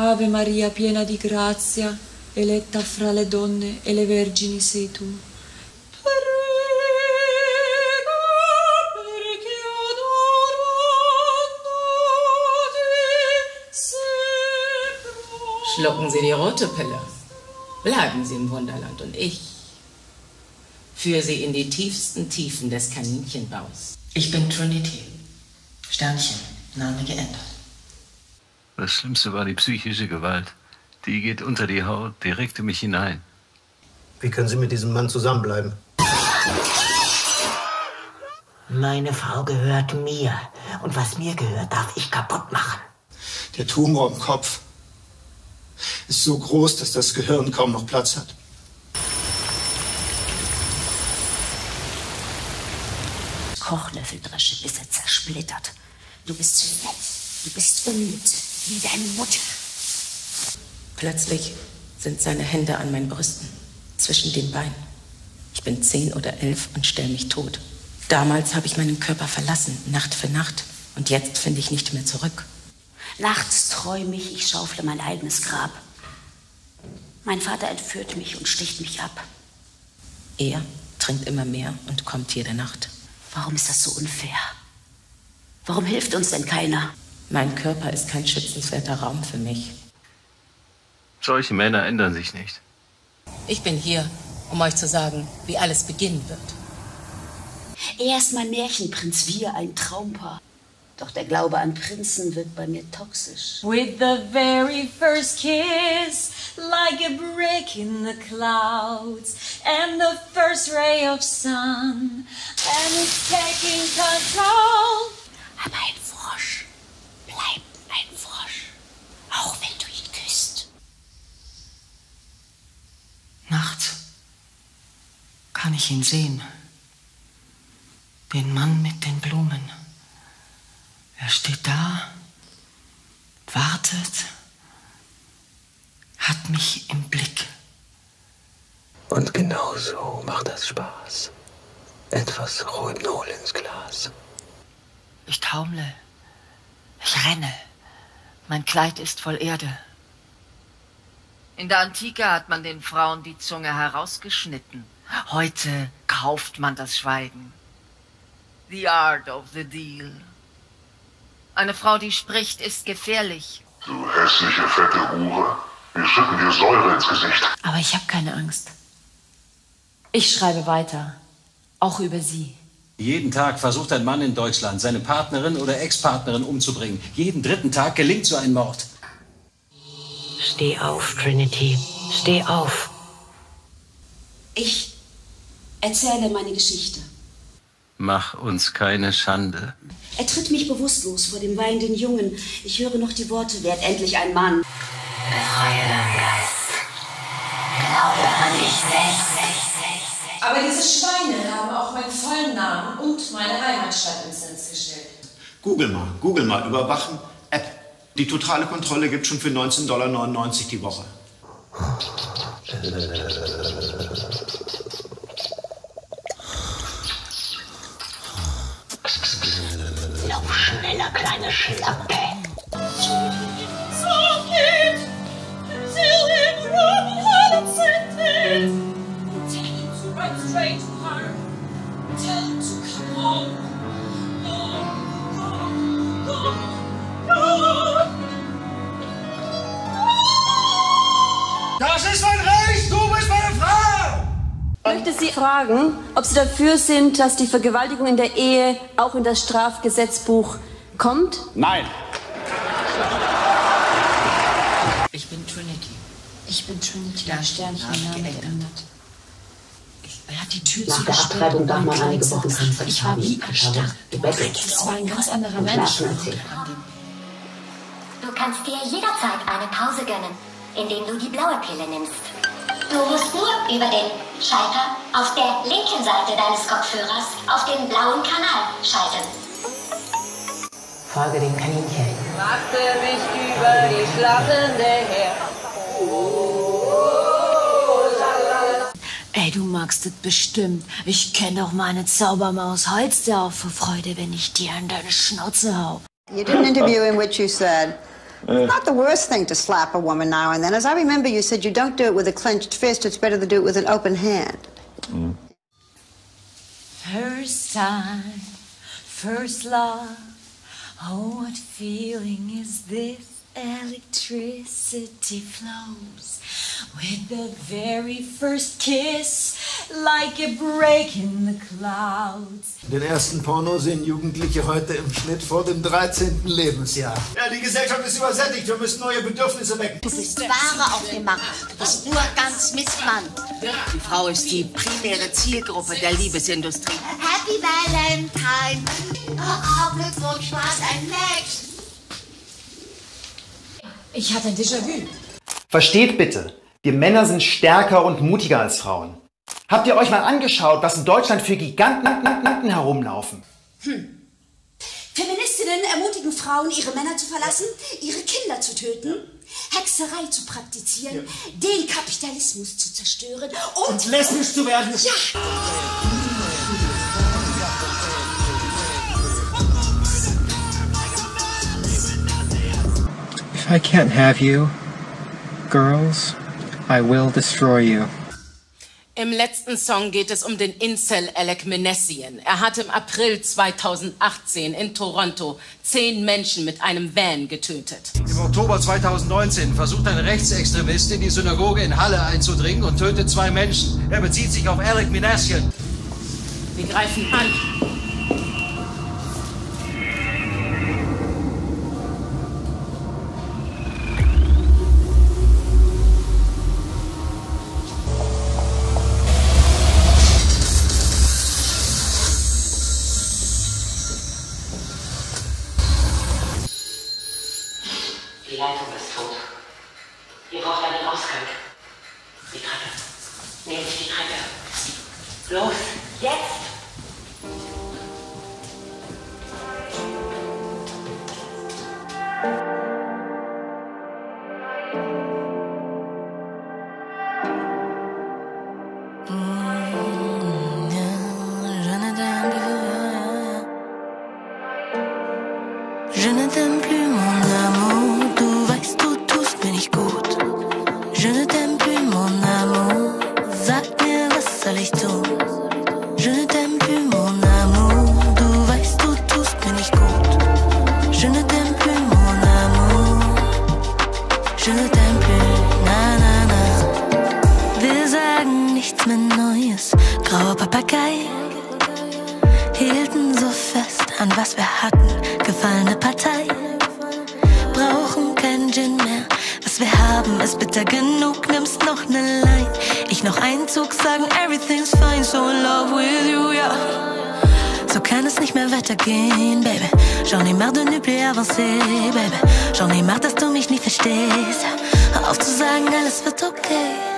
Ave Maria, piena di grazia, eletta fra le donne e le vergini sei tu. Schlucken Sie die rote Pille. Bleiben Sie im Wunderland und ich führe Sie in die tiefsten Tiefen des Kaninchenbaus. Ich bin Trinity. Sternchen, Name geändert. Das Schlimmste war die psychische Gewalt. Die geht unter die Haut, direkt in mich hinein. Wie können Sie mit diesem Mann zusammenbleiben? Meine Frau gehört mir. Und was mir gehört, darf ich kaputt machen. Der Tumor im Kopf ist so groß, dass das Gehirn kaum noch Platz hat. Kochlöffeldresche, bis er zersplittert. Du bist fett, du bist unnütz, wie deine Mutter. Plötzlich sind seine Hände an meinen Brüsten, zwischen den Beinen. Ich bin zehn oder elf und stelle mich tot. Damals habe ich meinen Körper verlassen, Nacht für Nacht. Und jetzt finde ich nicht mehr zurück. Nachts träume ich, ich schaufle mein eigenes Grab. Mein Vater entführt mich und sticht mich ab. Er trinkt immer mehr und kommt jede Nacht. Warum ist das so unfair? Warum hilft uns denn keiner? Mein Körper ist kein schützenswerter Raum für mich. Solche Männer ändern sich nicht. Ich bin hier, um euch zu sagen, wie alles beginnen wird. Er ist mein Märchenprinz, wir ein Traumpaar. Doch der Glaube an Prinzen wird bei mir toxisch. With the very first kiss, like a break in the clouds, and the first ray of sun, and it's taking control. Aber ein Frosch bleibt ein Frosch, auch wenn du ihn küsst. Nachts kann ich ihn sehen. Den Mann mit den Blumen. Er steht da, wartet, hat mich im Blick. Und genau so macht das Spaß. Etwas Rohypnol ins Glas. Ich taumle. Ich renne. Mein Kleid ist voll Erde. In der Antike hat man den Frauen die Zunge herausgeschnitten. Heute kauft man das Schweigen. The art of the deal. Eine Frau, die spricht, ist gefährlich. Du hässliche, fette Hure. Wir schütten dir Säure ins Gesicht. Aber ich habe keine Angst. Ich schreibe weiter. Auch über sie. Jeden Tag versucht ein Mann in Deutschland, seine Partnerin oder Ex-Partnerin umzubringen. Jeden dritten Tag gelingt so ein Mord. Steh auf, Trinity. Steh auf. Ich erzähle meine Geschichte. Mach uns keine Schande. Er tritt mich bewusstlos vor dem weinenden Jungen. Ich höre noch die Worte, werd endlich ein Mann. Befreie deinen Geist. Glaube an dich selbst. Aber diese Schweine haben auch meinen vollen Namen und meine Heimatstadt ins Netz gestellt. Google mal, Google mal, überwachen. Die totale Kontrolle gibt schon für 19,99 Dollar die Woche. Lauf schneller, kleine Schlampe. Ich möchte Sie fragen, ob Sie dafür sind, dass die Vergewaltigung in der Ehe auch in das Strafgesetzbuch kommt? Nein. Ich bin Trinity. Ich bin Trinity. Ja, Sternchen, Name geändert. Er hat die Tür Nach der Abtreibung darf man einige Wochen. Kanzler Ich war wie erstarrt. Das war ein ganz anderer Mensch. Du kannst dir jederzeit eine Pause gönnen, indem du die blaue Pille nimmst. Du musst nur über den Schalter auf der linken Seite deines Kopfhörers auf den blauen Kanal schalten. Folge dem Kaninchen. Machte mich über die schlafende her. Ey, du magst es bestimmt. Ich kenne doch meine Zaubermaus. Holz dir auf vor Freude, wenn ich dir an deine Schnauze hau. You did an interview in which you said It's not the worst thing to slap a woman now and then. As I remember, you said you don't do it with a clenched fist, it's better to do it with an open hand. First time, first love. Oh, what feeling is this? Electricity flows with the very first kiss, like a break in the clouds. Den ersten Porno sehen Jugendliche heute im Schnitt vor dem 13. Lebensjahr. Ja, die Gesellschaft ist übersättigt. Wir müssen neue Bedürfnisse wecken. Du bist Ware auf dem Markt. Du bist nur ganz Missmann. Die Frau ist die primäre Zielgruppe der Liebesindustrie. Happy Valentine. Oh, oh Glückwunsch, hast ein Match. Ich hatte ein Déjà-vu. Versteht bitte, wir Männer sind stärker und mutiger als Frauen. Habt ihr euch mal angeschaut, was in Deutschland für Giganten herumlaufen? Hm. Feministinnen ermutigen Frauen, ihre Männer zu verlassen, ihre Kinder zu töten, Hexerei zu praktizieren, den Kapitalismus zu zerstören und, Und lesbisch zu werden. Ja. I can't have you, girls, I will destroy you. Im letzten Song geht es um den Incel Alec Menessian. Er hat im April 2018 in Toronto zehn Menschen mit einem Van getötet. Im Oktober 2019 versucht ein Rechtsextremist in die Synagoge in Halle einzudringen und tötet zwei Menschen. Er bezieht sich auf Alec Minassian. Wir greifen an. Die Leitung ist tot. Ihr braucht einen Ausgang. Die Treppe. Sie die Treppe. Los, jetzt! Je Je ne t'aime mon amour. Sag mir, was soll ich tun? Je ne t'aime mon amour. Du weißt, du tust mir nicht gut. Je ne t'aime mon amour. Je ne t'aime na, na, na. Wir sagen nichts mehr Neues. Grauer Papagei. Hielten so fest an was wir hatten. Gefallene Partei. Brauchen keinen Gin. Wir haben ist bitter genug. Nimmst noch ne Line. Ich noch Einzug sagen, everything's fine. So in love with you, ja. So kann es nicht mehr weitergehen, Baby. J'en ai marre de ne plus avancer, Baby. J'en ai marre, dass du mich nicht verstehst. Hör auf zu sagen, alles wird okay.